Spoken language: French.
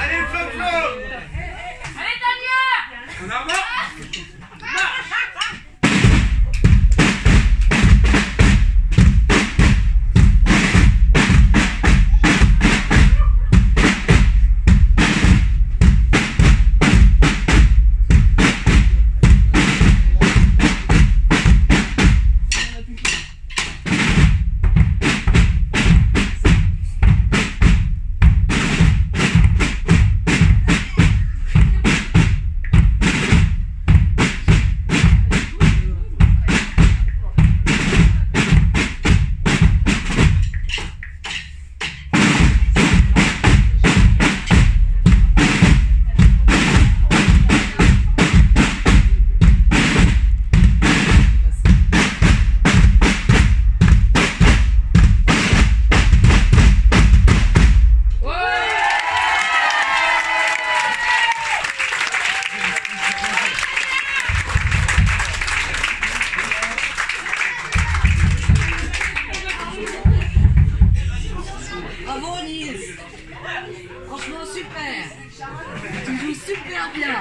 Allez, Flo Franchement super. Tu joues super bien